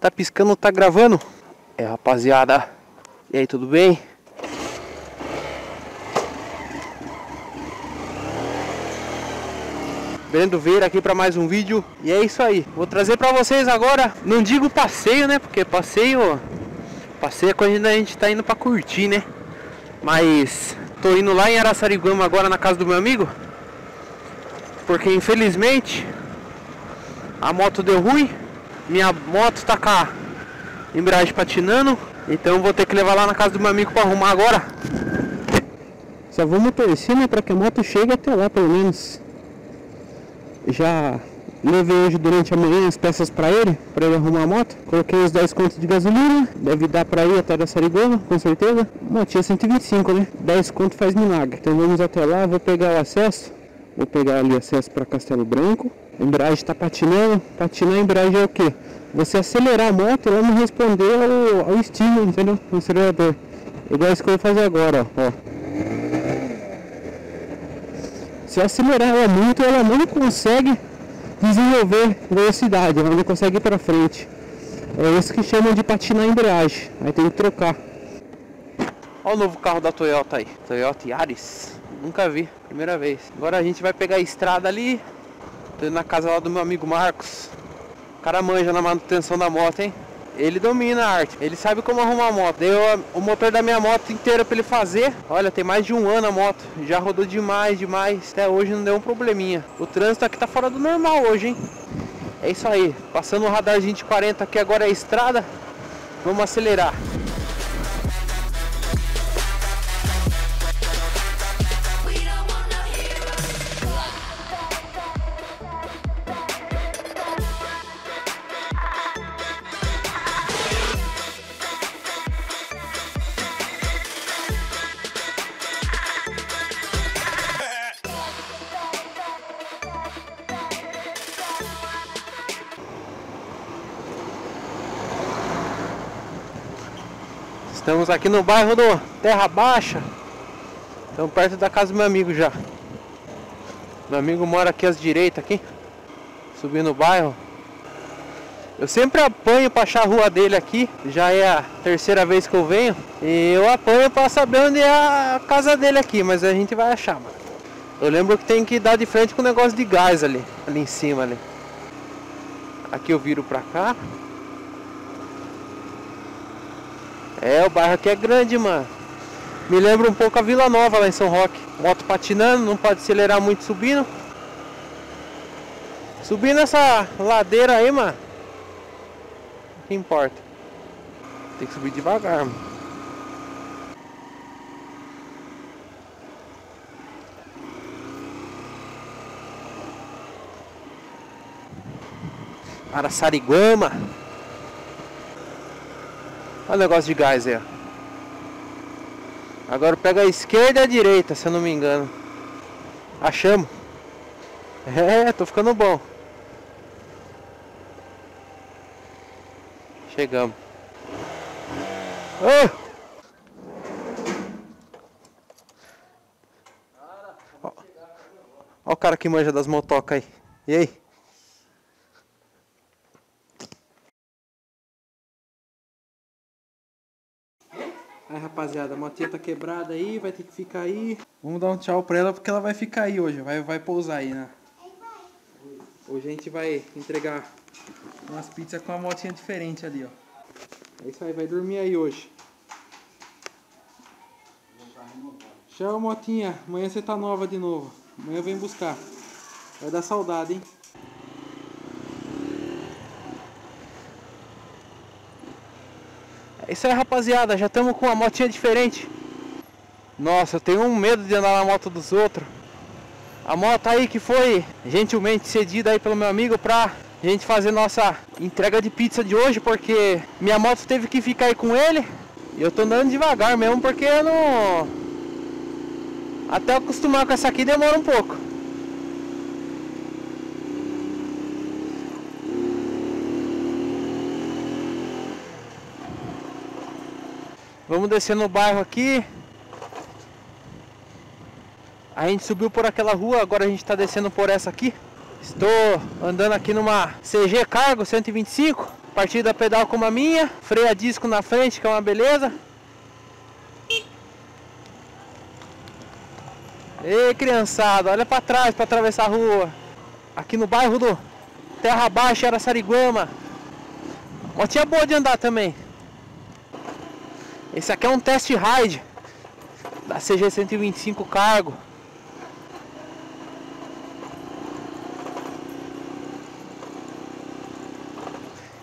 Tá piscando, tá gravando? É, rapaziada. E aí, tudo bem? Brendo Veira aqui para mais um vídeo. E é isso aí, vou trazer para vocês agora. Não digo passeio, né, porque passeio Passeio é quando a gente tá indo para curtir, né? Mas Tô indo lá em Araçariguama agora na casa do meu amigo. Porque infelizmente A moto deu ruim Minha moto tá com a embreagem patinando Então vou ter que levar lá na casa do meu amigo para arrumar agora Só vamos torcer, né, para que a moto chegue até lá pelo menos já levei hoje durante a manhã as peças para ele, para ele arrumar a moto. Coloquei os 10 contos de gasolina, deve dar para ir até da Sarigona, com certeza. Motinha 125, né? 10 contos faz milagre. Então vamos até lá, vou pegar o acesso. Vou pegar ali acesso para Castelo Branco. Embreagem está patinando. Patinar a embreagem é o que? Você acelerar a moto, ela não responder ao, ao estímulo, entendeu? O acelerador. Igual isso que eu vou fazer agora, ó. Se acelerar ela muito, ela não consegue desenvolver velocidade, ela não consegue ir para frente. É isso que chamam de patinar a embreagem. Aí tem que trocar. Olha o novo carro da Toyota aí. Toyota Yaris. Nunca vi, primeira vez. Agora a gente vai pegar a estrada ali. Tô indo na casa lá do meu amigo Marcos. O cara manja na manutenção da moto, hein? Ele domina a arte, ele sabe como arrumar a moto. Deu o motor da minha moto inteira para ele fazer. Olha, tem mais de um ano a moto. Já rodou demais, demais. Até hoje não deu um probleminha. O trânsito aqui tá fora do normal hoje, hein? É isso aí. Passando o radar 2040 aqui agora é estrada. Vamos acelerar. Estamos aqui no bairro do Terra Baixa. Estamos perto da casa do meu amigo já. Meu amigo mora aqui às direitas aqui. Subindo o bairro. Eu sempre apanho para achar a rua dele aqui. Já é a terceira vez que eu venho. E eu apanho para saber onde é a casa dele aqui. Mas a gente vai achar, mano. Eu lembro que tem que dar de frente com o negócio de gás ali. Ali em cima ali. Aqui eu viro pra cá. É, o bairro aqui é grande, mano. Me lembra um pouco a Vila Nova lá em São Roque. Moto patinando, não pode acelerar muito subindo. Subindo essa ladeira aí, mano. O que importa? Tem que subir devagar, mano. Araçariguama. Olha o negócio de gás aí. Agora pega a esquerda e a direita, se eu não me engano. Achamos. É, tô ficando bom. Chegamos. Oh! Ó, ó o cara que manja das motocas aí. E? Aí tá quebrada aí, vai ter que ficar aí. Vamos dar um tchau pra ela porque ela vai ficar aí hoje, vai, vai pousar aí, né? Hoje a gente vai entregar umas pizzas com uma motinha diferente ali, ó. É isso aí, vai dormir aí hoje. Tchau, motinha. Amanhã você tá nova de novo. Amanhã venho buscar. Vai dar saudade, hein? É isso aí rapaziada, já estamos com uma motinha diferente. Nossa, eu tenho um medo de andar na moto dos outros. A moto aí que foi gentilmente cedida aí pelo meu amigo pra gente fazer nossa entrega de pizza de hoje Porque minha moto teve que ficar aí com ele. E eu tô andando devagar mesmo porque eu não... Até acostumar com essa aqui demora um pouco Vamos descer no bairro aqui. A gente subiu por aquela rua, agora a gente está descendo por essa aqui. Estou andando aqui numa CG Cargo 125. Partida pedal como a minha, freio a disco na frente, que é uma beleza. Ei, criançada, olha para trás para atravessar a rua. Aqui no bairro do Terra Baixa, era Sariguama. Motinha boa de andar também. Esse aqui é um test ride da CG 125 cargo.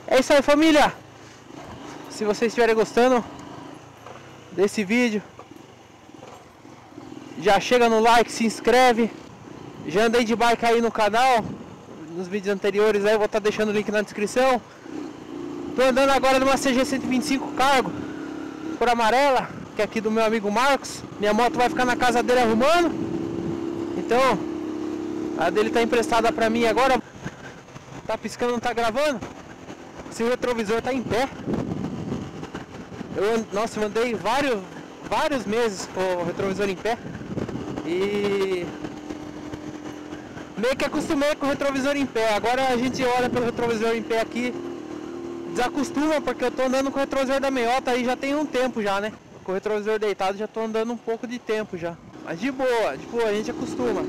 É isso aí família. Se vocês estiverem gostando Desse vídeo Já chega no like, se inscreve. Já andei de bike aí no canal Nos vídeos anteriores aí, vou estar tá deixando o link na descrição. Tô andando agora numa CG 125 cargo Por amarela Que é aqui do meu amigo Marcos Minha moto vai ficar na casa dele arrumando Então A dele tá emprestada pra mim agora Tá piscando, não tá gravando se o retrovisor tá em pé. Eu, nossa, eu andei vários, vários meses com o retrovisor em pé. E meio que acostumei com o retrovisor em pé. Agora a gente olha pelo retrovisor em pé aqui, desacostuma porque eu tô andando com o retrovisor da meiota aí já tem um tempo já, né? Com o retrovisor deitado já tô andando um pouco de tempo já. Mas de boa, de boa, a gente acostuma.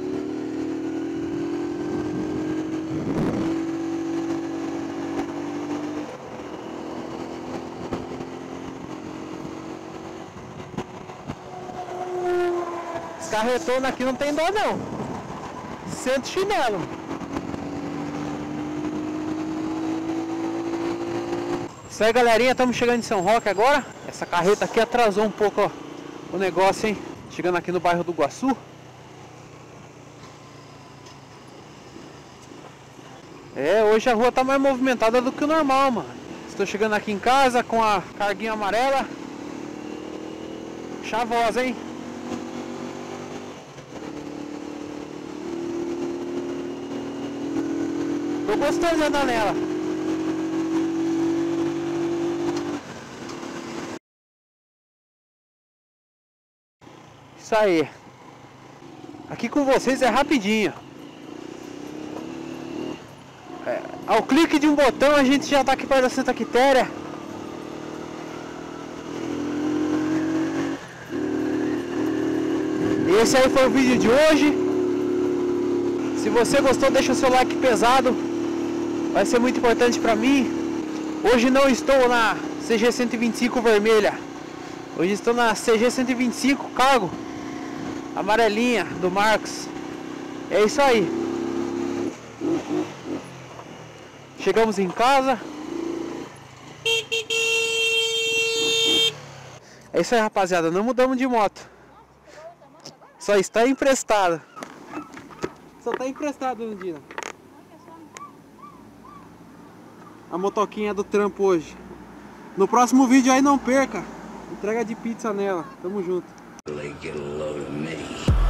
Carretona aqui não tem dó não. Sente chinelo. Isso aí galerinha, estamos chegando em São Roque agora. Essa carreta aqui atrasou um pouco ó, o negócio, hein? Chegando aqui no bairro do Guaçu. É, hoje a rua tá mais movimentada do que o normal, mano. Estou chegando aqui em casa com a carguinha amarela. Chavosa, hein? Tô gostando de andar nela. Aí. Aqui com vocês é rapidinho. É, ao clique de um botão a gente já está aqui perto da Santa Quitéria. Esse aí foi o vídeo de hoje. Se você gostou, deixa o seu like pesado vai ser muito importante para mim. Hoje não estou na CG 125 vermelha. Hoje estou na CG 125 cargo amarelinha do Marcos. É isso aí. Chegamos em casa. É isso aí, rapaziada. Não mudamos de moto. Só está emprestado. Só está emprestado, Nandina a motoquinha do trampo hoje. No próximo vídeo aí não perca. Entrega de pizza nela. Tamo junto. They get a load of me.